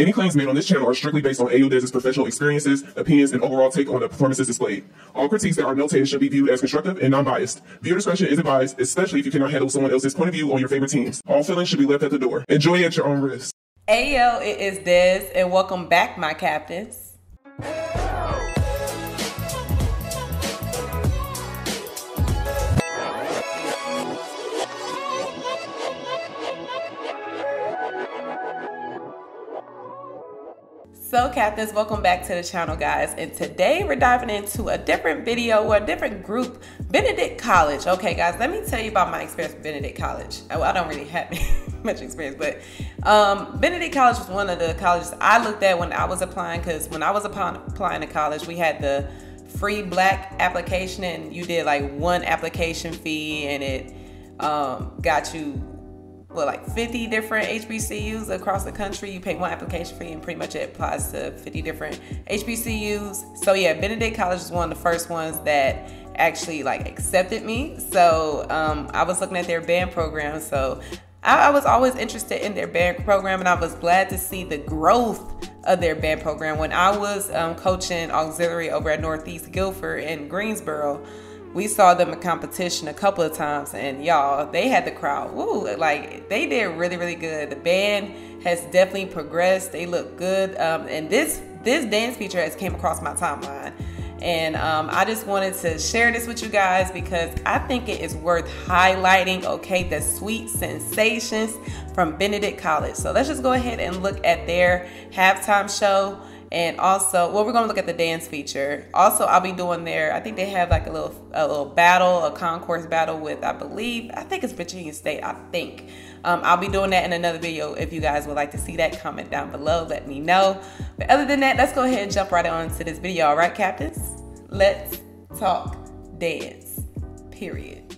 Any claims made on this channel are strictly based on AO professional experiences, opinions, and overall take on the performances displayed. All critiques that are notated should be viewed as constructive and non-biased. Viewer discretion is advised, especially if you cannot handle someone else's point of view on your favorite teams. All feelings should be left at the door. Enjoy at your own risk. Ayo, it is Dez, and welcome back, my captains. So captains, welcome back to the channel guys. And today we're diving into a different video or a different group, Benedict College. Okay guys, let me tell you about my experience with Benedict College. Well, I don't really have much experience, but um, Benedict College was one of the colleges I looked at when I was applying because when I was applying to college, we had the free black application and you did like one application fee and it um, got you what like 50 different HBCUs across the country. You pay one application fee and pretty much it applies to 50 different HBCUs. So yeah, Benedict College is one of the first ones that actually like accepted me. So um, I was looking at their band program. So I, I was always interested in their band program and I was glad to see the growth of their band program. When I was um, coaching auxiliary over at Northeast Guilford in Greensboro, we saw them in competition a couple of times and y'all they had the crowd. Woo like they did really really good. The band has definitely progressed. They look good. Um, and this this dance feature has came across my timeline. And um, I just wanted to share this with you guys because I think it is worth highlighting, okay, the sweet sensations from Benedict College. So let's just go ahead and look at their halftime show. And also, well, we're gonna look at the dance feature. Also, I'll be doing there. I think they have like a little a little battle, a concourse battle with I believe I think it's Virginia State. I think um, I'll be doing that in another video. If you guys would like to see that, comment down below. Let me know. But other than that, let's go ahead and jump right on to this video. All right, captains, let's talk dance. Period.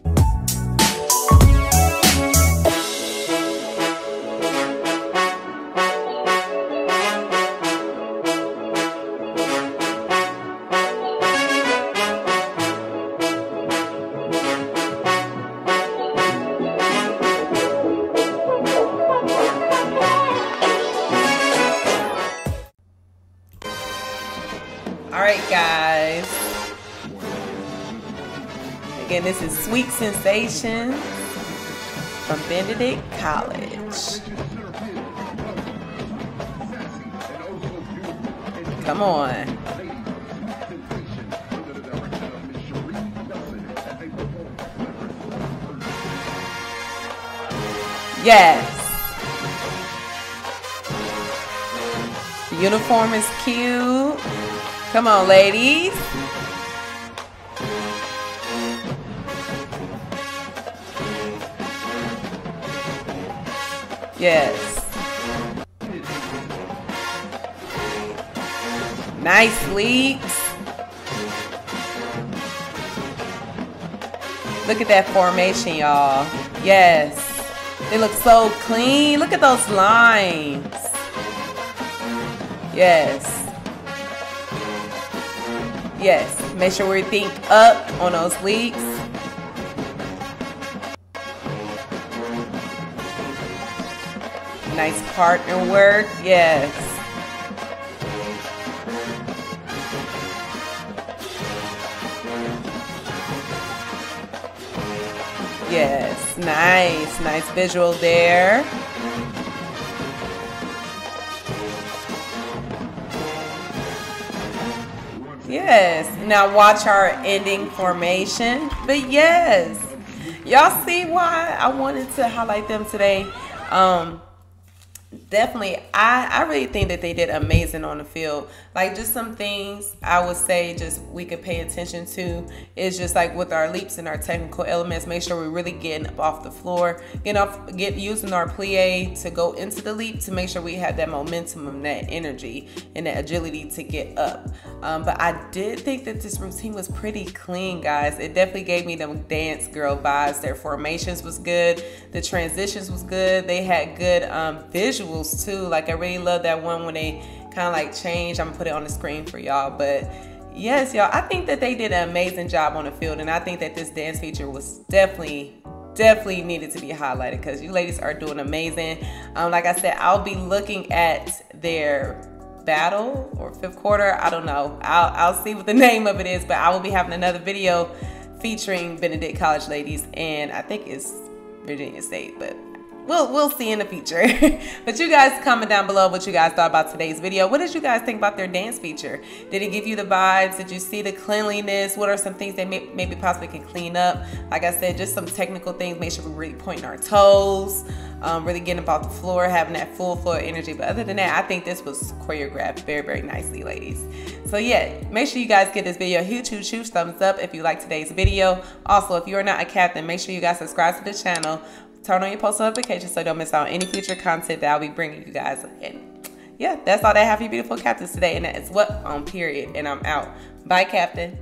Guys. Again, this is Sweet Sensation from Benedict College. Come on. Yes. The uniform is cute. Come on, ladies. Yes. Nice leaps. Look at that formation, y'all. Yes. They look so clean. Look at those lines. Yes. Yes, make sure we think up on those leaps. Nice partner work, yes. Yes, nice, nice visual there. Yes. Now watch our ending formation. But yes, y'all see why I wanted to highlight them today. Um, definitely I, I really think that they did amazing on the field like just some things i would say just we could pay attention to is just like with our leaps and our technical elements make sure we're really getting up off the floor getting off get using our plie to go into the leap to make sure we have that momentum and that energy and that agility to get up um, but i did think that this routine was pretty clean guys it definitely gave me them dance girl vibes their formations was good the transitions was good they had good um, visuals too. Like I really love that one when they kind of like change. I'm gonna put it on the screen for y'all, but yes, y'all, I think that they did an amazing job on the field, and I think that this dance feature was definitely definitely needed to be highlighted because you ladies are doing amazing. Um, like I said, I'll be looking at their battle or fifth quarter. I don't know. I'll, I'll see what the name of it is, but I will be having another video featuring Benedict College ladies, and I think it's Virginia State, but we'll we'll see in the future. but you guys comment down below what you guys thought about today's video. What did you guys think about their dance feature? Did it give you the vibes? Did you see the cleanliness? What are some things they may, maybe possibly can clean up? Like I said, just some technical things. Make sure we're really pointing our toes. Um, really getting about the floor, having that full floor energy. But other than that, I think this was choreographed very, very nicely, ladies. So yeah, make sure you guys give this video a huge, huge, huge thumbs up if you like today's video. Also, if you are not a captain, make sure you guys subscribe to the channel turn on your post notifications so don't miss out on any future content that I'll be bringing you guys. And yeah, that's all that have you beautiful captains today. And that is what on period. And I'm out. Bye, Captain.